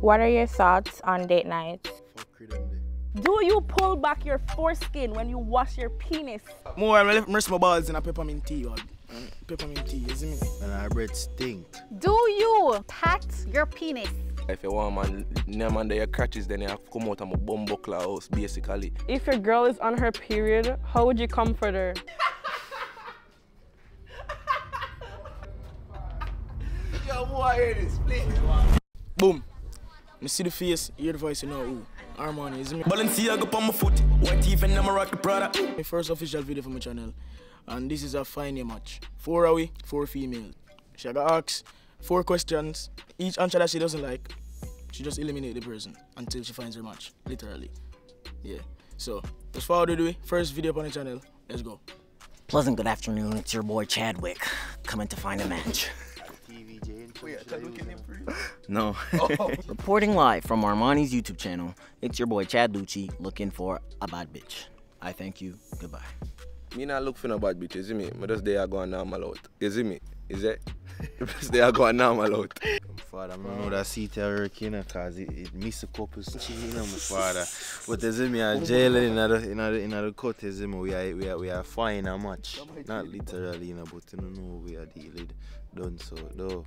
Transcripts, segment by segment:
What are your thoughts on date nights? Do you pull back your foreskin when you wash your penis? More, I immerse my balls in a peppermint tea, or peppermint tea, you see me? And our bread stink. Do you pat your penis? If you want man, name under your crutches, then you have to come out of my bum buckler house, basically. If your girl is on her period, how would you comfort her? Yo, boy, hear this, please. Boom. Me see the face, hear the voice, you know who. Armanii, is me? Balenciaga on my foot, white even I'm a rock the Prada. My first official video for my channel. And this is a final match. Four away, four female. She got asked four questions. Each answer that she doesn't like, she just eliminate the person until she finds her match. Literally. Yeah. So, as far as do first video on the channel. Let's go. Pleasant good afternoon. It's your boy Chadwick coming to find a match. No. Oh. Reporting live from Armanii's YouTube channel, it's your boy Chad Luchey looking for a bad bitch. I thank you. Goodbye. Me not look for no bad bitch, you see me? But just they are going normal out. You see me? Is it? just they are going normal out. Father, I know that seat hurricane because it, it miss a couple stitches, you know, my father. But you see me, I jail in the, in the, in the court, you see me, we are, we are, we are fine a much. Not literally, you know, but you know, we are dealing done so, though.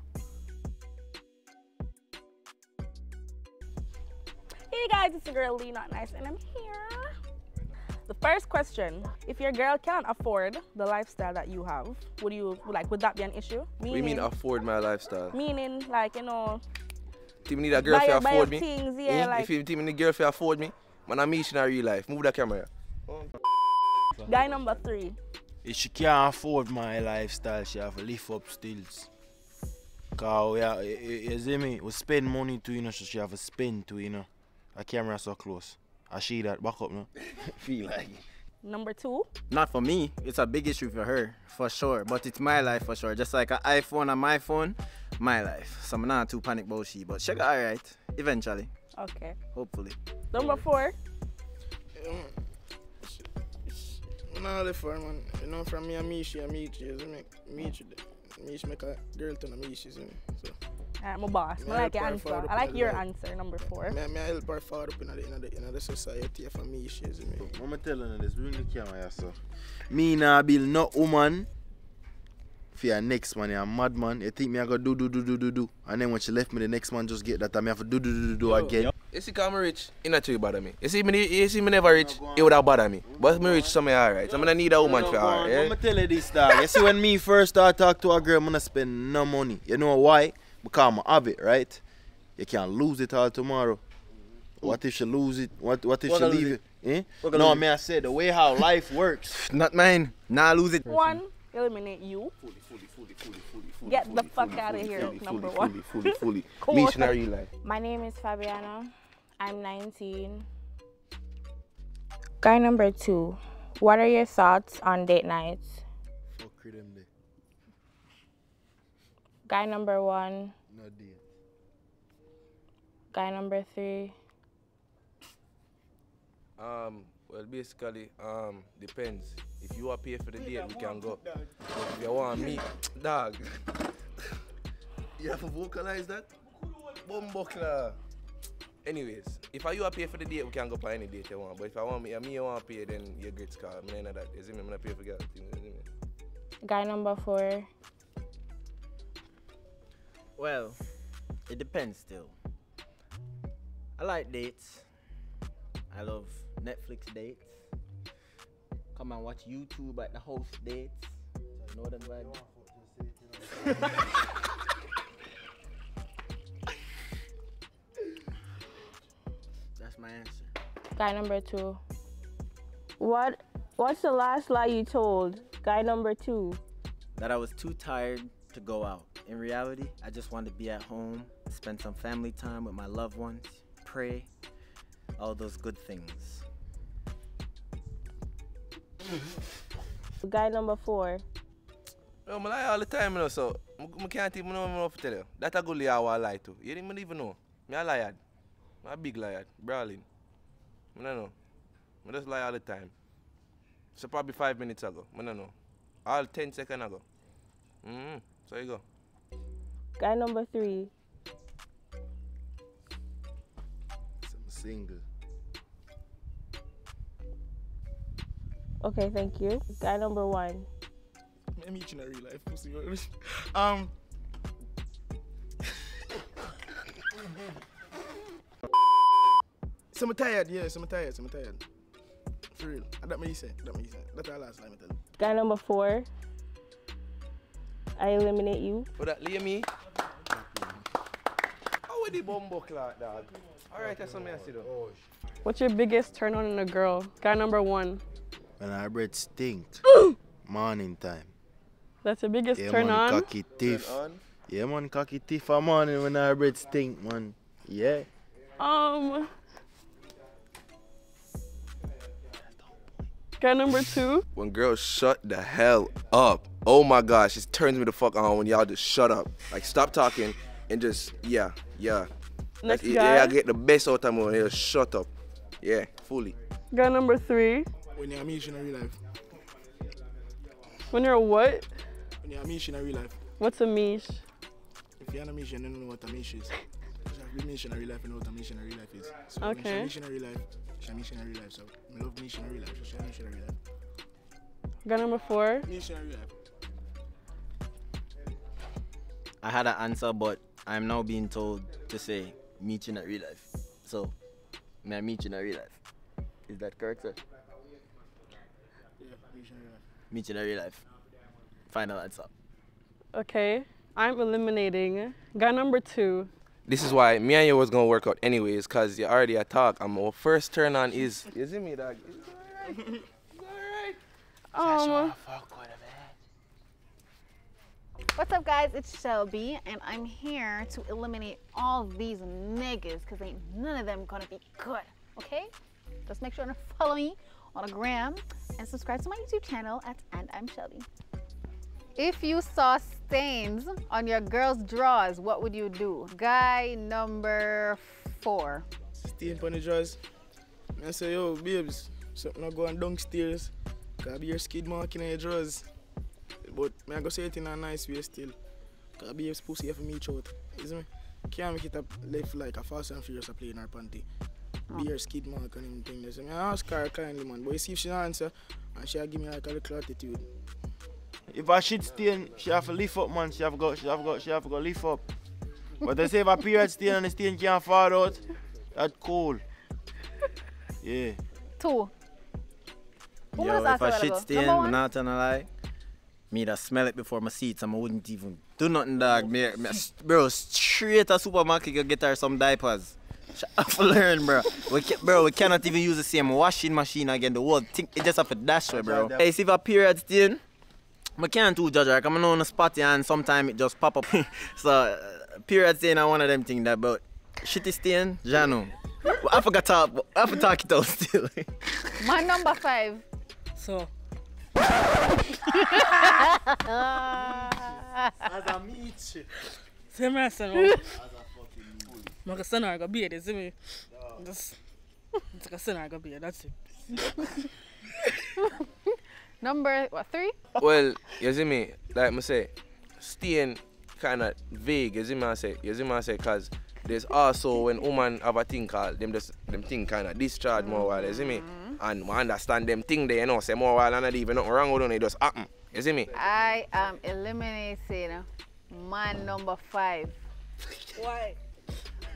Hey guys, it's your girl Lee Not Nice, and I'm here. The first question: If your girl can't afford the lifestyle that you have, would you like? Would that be an issue? What you mean afford my lifestyle? Meaning, like you know, Do you need a girl buy to afford me? things, yeah, Hmm? like- If you think me need a girl to afford me, man, I'm in a real life. Move the camera. guy number three. If she can't afford my lifestyle, she have to lift up stills. Cause we are, you, you see me, we spend money to, you know, so she have to spend to, you know. A camera so close. I see that, back up now. Feel like Number two. Not for me. It's a big issue for her, for sure. But it's my life for sure. Just like an iPhone and my phone, my life. So I'm not too panic about she, but she got alright. Eventually. Okay. Hopefully. Number four. Nah, the for man. You know, from me and Mishi and Michi, you see me? Michi, she make a girl turn a Michi, you see me? So, Alright, my boss. I Me like your answer. I like your answer. Number four. me, me help her forward up in the, in the, in the society for Michi, you see me? Oh, I'm telling you this, bring the camera here, so. Me nah build no woman for your next man, you're a madman. You think me I go do do do do do do. And then when she left me, the next man just get that time I have to do do do do do again. You see, cause I'm rich, it not too bother me. You see me, you see me never rich, it would have bother me. But me rich, so me alright. So I'm gonna need a woman for her, yeah? I'ma tell you this dog. You see when me first start talk to a girl, I'm gonna spend no money. You know why? Because I'm have it, right? You can't lose it all tomorrow. What if she lose it? What what if What she gonna leave lose it? Eh? What gonna No, lose man, I said the way how life works. Not mine. Nah, lose it. One. Eliminate you. Get the fuck out of here. Number one. Fully, fully, fully. Come Me on. in a real life. My name is Fabiana. I'm 19. Guy number two. What are your thoughts on date nights? Fuck them there. Guy number one. No deal. Guy number three. Um, well, basically, um, depends. If you are pay for the date, we can go. But if you want me, dog, you have to vocalize that. Bumbuckler. Anyways, if I you are pay for the date, we can go for any date you want. But if I want me, me you want to pay, then you're great call. Me know that. You see me? I'm gonna pay for girl. You? Guy number four. Well, it depends still. I like dates. I love Netflix dates. Come and watch YouTube at the house dates. You know them vibes? That's my answer. Guy number two. What what's the last lie you told? Guy number two. That I was too tired to go out. In reality, I just wanted to be at home, spend some family time with my loved ones, pray, all those good things. Guy number four. Yo, I lie all the time, you know, so I can't even know what to tell you. That a good lie I want lie to. You didn't even know. Me a liar. I'm a big liar. Brawling. I don't know. I just lie all the time. So probably five minutes ago. I don't know. All 10 seconds ago. Mm-hmm. So you go. Guy number three. Single. Okay, thank you. Guy number one. Me meet you in a real life, pussy. um. so I'm tired, yeah, so I'm tired, so I'm tired. For real. That me say, that me say. That's our last time I tell you. Guy number four. I eliminate you. For that, leave me. How the bumbo clock, dog? Alright, that's something I see though. What's your biggest turn on in a girl? Guy number one. When our bread stink. morning time. That's your biggest Yeah, turn man, on? cocky teeth. on. Yeah, man, cocky teeth for morning when our bread stink, man. Yeah. Um. Guy number two. When girls shut the hell up. Oh my gosh, it turns me the fuck on when y'all just shut up. Like stop talking and just yeah, yeah. Next Like, guy. yeah, I get the best out of them when they shut up. Yeah, fully. Guy number three. When you meet you in a real life. When you're what? When you meet you in a real life. What's a mish? If you're not meet you, you don't know what a meet is. You have to meet you in a real life, and what a meet in a real life is. So Okay. she meet you in a real life, she meet a real life. So I love missionary you in a real life, so she meet you in a real life. Guy number four. Meet you in a real life. I had an answer, but I'm now being told to say meet you in a real life. So, may I meet you in a real life? Is that correct, sir? Yeah, meet you in a real life. Meet in real life. Final answer. Okay. I'm eliminating guy number two. This is why me and you was gonna work out anyways, cause you already a talk. And my first turn on is you see me dog. Um. What's up, guys? It's Shelby, and I'm here to eliminate all these niggas because ain't none of them gonna be good. Okay? Just make sure to follow me on a gram and subscribe to my YouTube channel at And I'm Shelby. If you saw stains on your girl's drawers, what would you do? Guy number four. Stay in on the drawers. I say, yo, babes, something not going downstairs. Cause be your skid mark in your drawers. But me I go say it in a nice way still. Cause babes pussy have to meet out. You see me? Can't make it up left like a fast and furious a play in her panty. Be mm. your skid mark and everything. There. So me I ask her kindly man. But you see if she don't answer and she give me like a little attitude. If I shit stain, she have to lift up, man. She have got she have got she have got go lift up. But they say if a period stain and the stain can't fall out, that's cool. Yeah. Two. Who Yo, if I a while shit stain, I'm not gonna lie. Me that smell it before my seats, and I wouldn't even do nothing, dog. Me, me, bro, straight to supermarket go get her some diapers. She have to learn, bro. We can, bro, we cannot even use the same washing machine again. The whole thing, it just have to dash way, bro. Hey, see if a period stain, I can't do judge her. I'm not on the spot and sometimes it just pop up. so, uh, period stain are one of them things that, but shitty stain, Jano. I forgot to, I forgot to talk it out still. My number five. So, As a meet. say me say no. I'm gonna send her go be it, see me. Just, just gonna send be it. That's it. Number what? Three? well, you see me, like I say, staying kind of vague, you see me I say, you see me I say, cause there's also when woman have a thing called them just them thing kind of discharge more while, you see me, and I understand them thing there, you know, say more while and not even nothing wrong with them, it just happen, you see me. I am eliminating my number five. Why?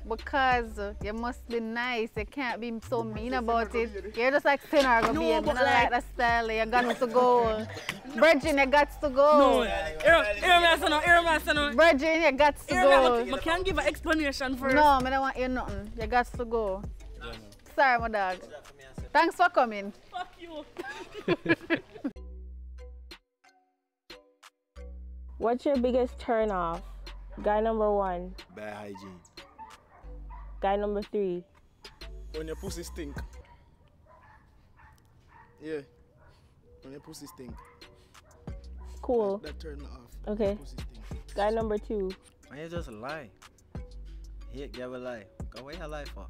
Because you must be nice. You can't be so mean about it. You're just like sinner go No, be. I but like like- that style. You got to go. Virgin, you got to No, go. hear hear me say no, hear me say no. Virgin, you got to go. but, but can't give an explanation first. No, I don't want you nothing. You got to go. Sorry, my dog. Thanks for coming. Fuck you. What's your biggest turn off? Guy number one. Bad hygiene. Guy number three. When your pussy stink. Yeah. When your pussy stink. Cool. That, that turn off. Okay. Guy number two. Why you just lie? Hate give a lie. Go where you lie for?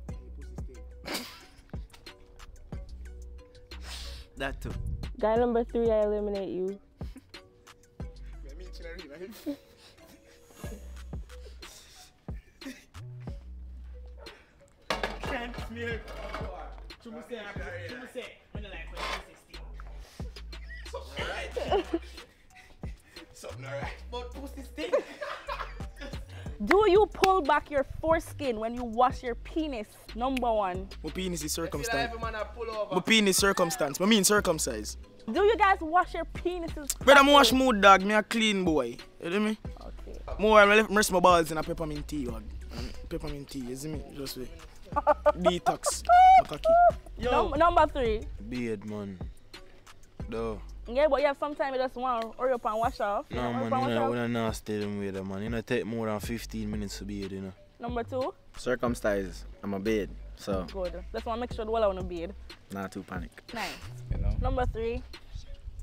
That too. Guy number three, I eliminate you. Me meet you in a real life. Can't Something alright. But pussy stink. Do you pull back your foreskin when you wash your penis? Number one. My penis is circumstance. every man a pull over. My penis circumstance. I mean circumcise. Do you guys wash your penises? Brother, I properly? wash mood dog, me a clean boy. You know me? Okay. More I left rest my balls in a peppermint tea, dog. Peppermint tea, you see me? Just wait. Detox. my cocky. Num- number three. Beard, man. Though. Yeah, but you have sometimes you just want to hurry up and wash off. You No, know, hurry man, up and you wash know, off. when I nasty them way, man. You know, take more than 15 minutes to beard, you know. Number two. Circumcised. I'm a bed, so Good. Just want to make sure the wall on the beard. not too panic. Nice. You know. Number three.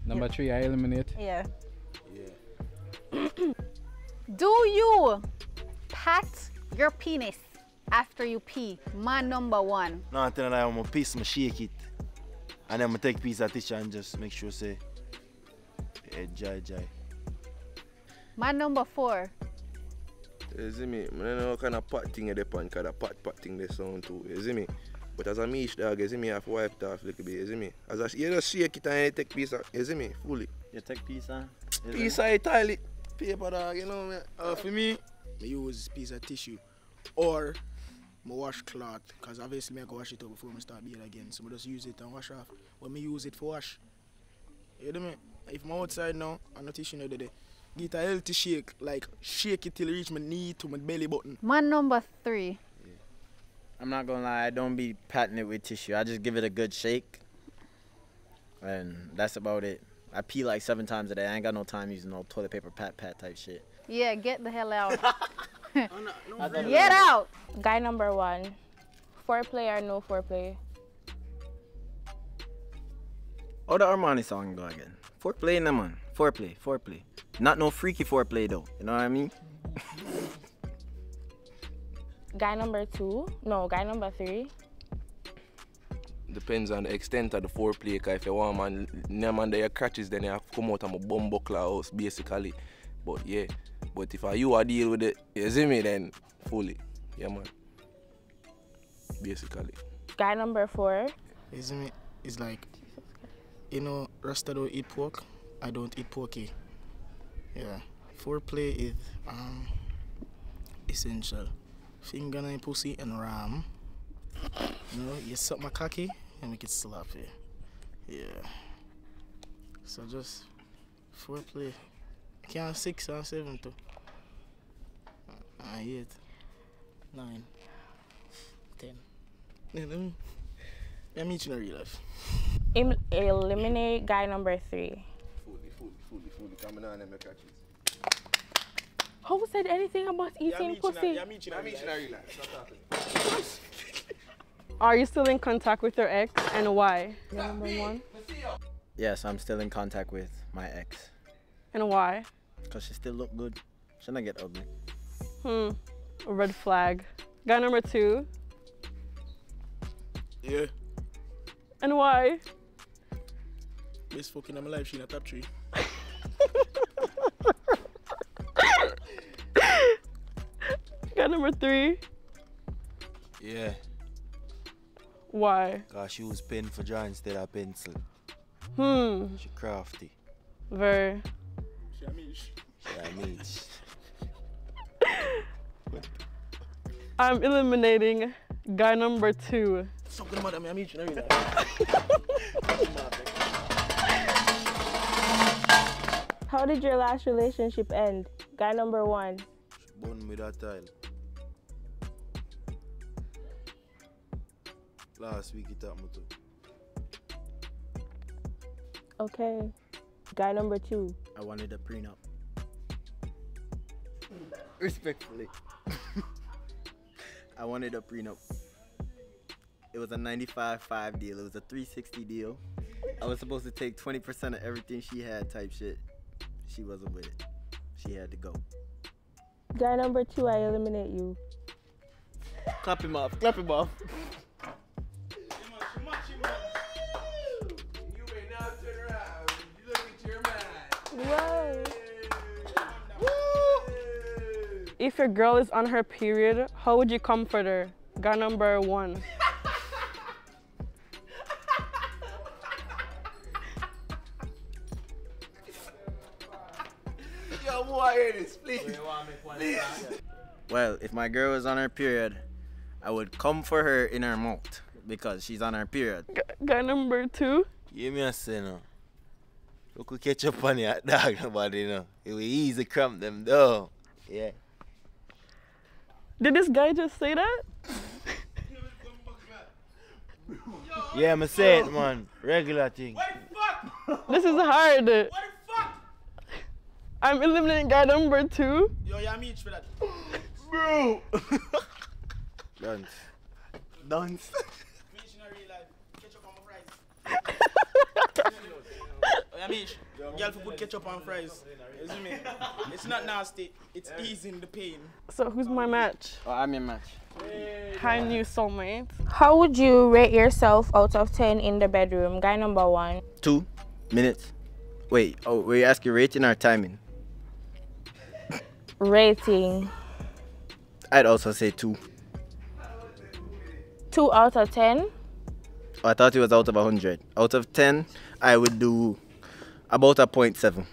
Number three, I eliminate. Yeah. Yeah. Do you pat your penis after you pee? Man number one. No, until I am a piece, I'm shake it. And then I'm take piece of tissue and just make sure say, eh, jai jai. Man number four. You see me? I don't know what kind of pot thing you depend, because the pot pot thing they sound too. You eh, see me? But as a meat dog, you see me, I have to wipe it off a little bit, you see me? As a, you just shake it and you take piece of, you see me? Fully. You take piece, huh? Is Piece it? of it, tile it. Paper dog, you know me? Uh, for me, I use piece of tissue or my washcloth because obviously I go wash it up before I start beard again. So I just use it and wash off. When me use it for wash, you know me? If I'm outside now and no tissue no there, get a healthy shake, like shake it till it reach my knee to my belly button. Man number three. I'm not gonna lie, I don't be patting it with tissue. I just give it a good shake. And that's about it. I pee like seven times a day. I ain't got no time using no toilet paper pat pat type shit. Yeah, get the hell out. Get Get out. Guy number one. Foreplay or no foreplay? Oh, the Armanii song go again. Foreplay in them man. Foreplay, foreplay. Not no freaky foreplay though. You know what I mean? Guy number two? No, guy number three. Depends on the extent of the foreplay. Cause if you want man, name under your crutches, then you have to come out of a bum buckler house, basically. But yeah, but if you are deal with it, you see me, then fully. Yeah, man. Basically. Guy number four. You see me? It's like, you know, Rasta don't eat pork. I don't eat porky. eh. Yeah. Foreplay is um essential. Finger in pussy and ram. You know, you suck my cocky and make it sloppy. Yeah. So just foreplay. Can't six and seven too. Uh, eight, nine, ten. Let me. Yeah, meet you in real life. Em- eliminate guy number three. Fully, fully, fully, fully. Coming on, my crutches. Who said anything about eating pussy? meet you I mean, you real life. Stop talking. Are you still in contact with your ex and why? Number one. Yes, I'm still in contact with my ex. And why? Cause she still look good. She not I get ugly. Hmm. A red flag. Guy number two. Yeah. And why? Best fucking in my life, she in a top three. Guy number three. Yeah, Why? cause she was pen for drawing instead of pencil. Hmm. She crafty. Very. She a mish. Yeah, I mean, I'm eliminating guy number two. Fucking mother, me, I meet you How did your last relationship end? Guy number one. bun me that tile. Last week it happened too. Okay. Guy number two. I wanted a prenup. Respectfully. I wanted a prenup. It was a 95-5 deal. It was a 360 deal. I was supposed to take 20% of everything she had type shit. She wasn't with it. She had to go. Guy number two, I eliminate you. Clap him off. Clap him off. You may now turn around. You look at your man. Whoa. If your girl is on her period, how would you comfort her? Guy number one. Well, if my girl was on her period, I would come for her in her mouth because she's on her period. Guy number two. Give me a say no. Look who catch up on your dog nobody know. It will easy cramp them though. Yeah. Did this guy just say that? Yeah, I'ma say it man. Regular thing. What the fuck? This is hard. What the fuck? I'm eliminating guy number two. Yo, yeah, me for that. Bro. Done. Done. Oh, yeah, Mish. Girl, for put ketchup on fries. You me? It's not nasty. It's easing the pain. So who's my match? Oh, I'm your match. Hi, new soulmate. How would you rate yourself out of 10 in the bedroom? Guy number one. Two minutes. Wait, oh, were you asking rating or timing? Rating. I'd also say two. 2 out of 10. Oh, I thought it was out of 100. Out of 10, I would do about a point seven.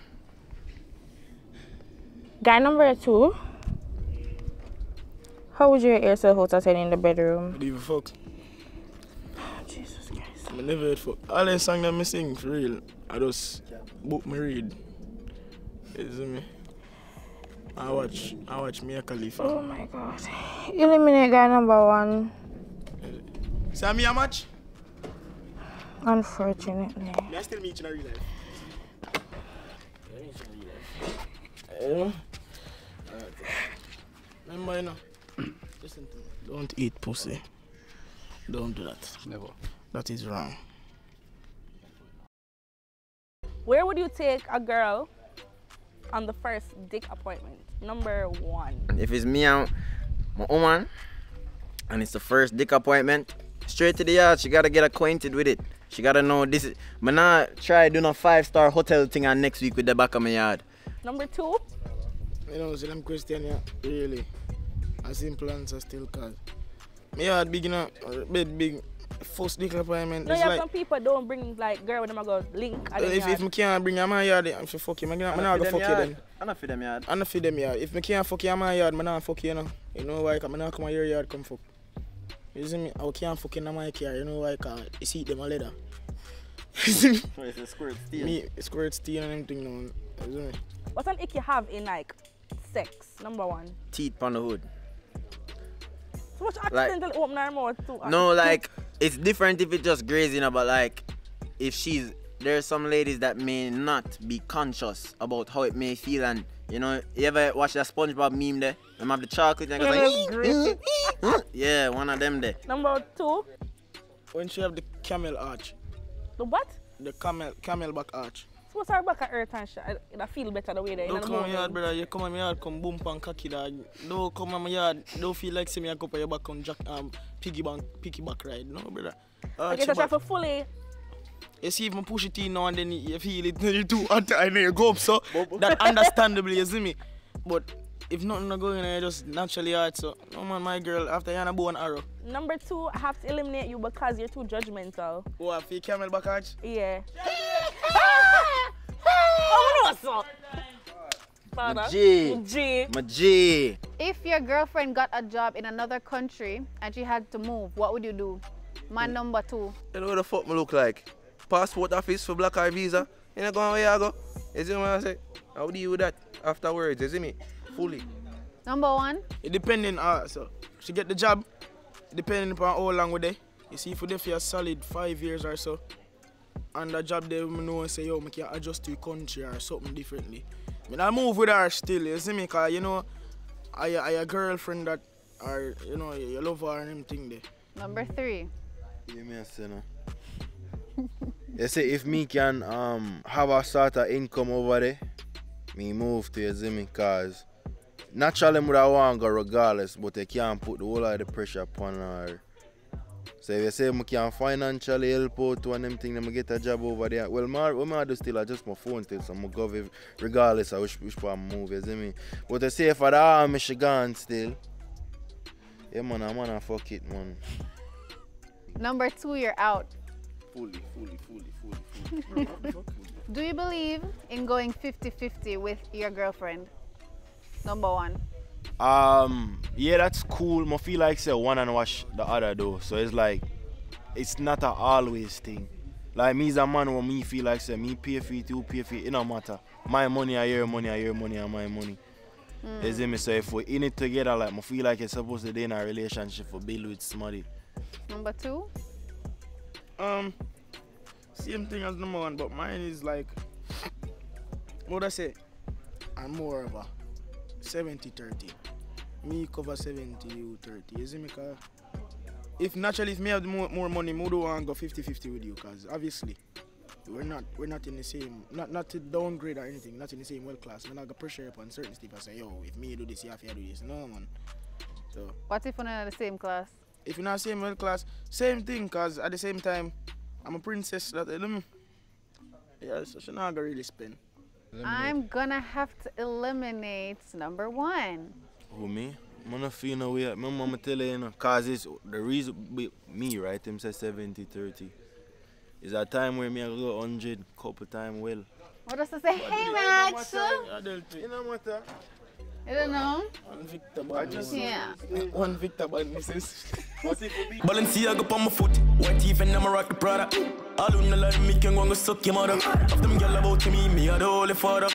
Guy number two. How would you rate yourself out of 10 in the bedroom? Leave a fuck. Jesus Christ. I never heard fuck. All the song that me sing, for real, I just book my read. You see me? I watch, I watch Mia Khalifa. Oh my god. Eliminate guy number one. See me a match? Unfortunately. Me I still meet you in real life. Yeah. Remember, you know, listen to me. Don't eat pussy. Don't do that. Never. That is wrong. Where would you take a girl on the first dick appointment? Number one. If it's me and my woman, and it's the first dick appointment, straight to the yard, she gotta get acquainted with it. She gotta know this is. Me not try doing a five star hotel thing on next week with the back of my yard. Number two. You know, see them Christian, yeah, really. A simple answer still cause. Me yard big, you know, bed big. First dick appointment. No, it's you have like, some people don't bring like girl when them go link. at them if, if me can't bring you in my yard, I'm for fuck you. I'm not gonna fuck you then. I'm not for them yard. I'm not for them yard. If me can't fuck you in my yard, I'm not fuck you, you know. You know why? Cause I'm not come to your yard come fuck. You see me? I can't fuck in my car, you know why? Cause you see them a leather. you see me? It's a squirt steel. Me, squirt steel and everything, you know. You see me? What's an ick you have in like sex? Number one. Teeth on the hood. So much Like- open her mouth too. No, like it's different if it's just grazing, but like if she's there's some ladies that may not be conscious about how it may feel, and you know, you ever watch that SpongeBob meme there? Them have the chocolate and it goes like, yeah, one of them there. Number two. When she have the camel arch, The what? the camel camel back arch. So what's her back at earth and shit? I, I feel better the way they in Don't come on my yard, brother. You come on my yard, come boom pan cocky dog. Don't come on my yard. Don't feel like see me I go up your back on jack um piggy bank piggy back ride. No, brother. Arch Okay, so your she have to fully. You see if I push it in now and then you feel it, then you do hot and then you go up so that understandably you see me. But if nothing not going on, you just naturally hard. So no man, my girl, after you a bow and arrow. Number two, I have to eliminate you because you're too judgmental. Oh, I feel camel back arch. Yeah. oh, no, so. Father. G. G. My G. If your girlfriend got a job in another country and she had to move, what would you do? My number two. You know what the fuck me look like? Passport office for black eye visa. You know going where I go? You see what I say? How do you do that afterwards? You see me? Fully. Number one. It depending uh so she get the job, depending upon how long we there. You see if we there for a solid five years or so. And the job there we know and say yo, me can adjust to the country or something differently. I mean I move with her still, you see me, cause you know I I a girlfriend that or you know you love her and everything there. Number three. Give me a sinner. you say if me can um have a sort of income over there, me move to you see me cause naturally would I want go regardless, but they can't put the whole of the pressure upon her. So if you say I can financially help out to and them thing, then I get a job over there. Well, my, what I do still, I just my phone still, so I'm gonna go with, regardless of which, which part I move, you see me. But I say for the army, she gone still. Yeah, man, I'm gonna fuck it, man. Number two, you're out. Fully, fully, fully, fully, fully. Do you believe in going 50 50 with your girlfriend? Number one. Um, yeah, that's cool. I feel like say one and wash the other though. So it's like, it's not a always thing. Like me as a man, when me feel like say me pay for it, you pay for it, it no matter. My money, I your money, I your money, and my money. Mm. You see me? So if we in it together, like I feel like it's supposed to be in a relationship for build with somebody. Number two. Um, same thing as number one, but mine is like, what I say? I'm more of a 70 30. Me cover 70, you 30. You see me? Cause if naturally, if me have more, more money, me do want to go 50 50 with you, because obviously, we're not we're not in the same, not not to downgrade or anything, not in the same world class. We're not going to pressure upon certain stuff and say, yo, if me do this, you have to do this. No, man. So, What if we're not in the same class? if you're not same world class, same thing, because at the same time, I'm a princess that, you know, yeah, so she's not going to really spend. I'm gonna have to eliminate number one. Who me? I'm not feel no way. My mama tell you, you know, cause it's the reason me, right? Him say 70 30. Is a time where me I go 100 couple time well. What does it say? Hey, Max. You know matter. I don't know. One Victor Badness. Yeah. One Victor Badness. Balenciaga on my foot, white teeth and I'ma rock the Prada. All who no love me can go and suck your mother. Of them gyal about to me, me a the holy father.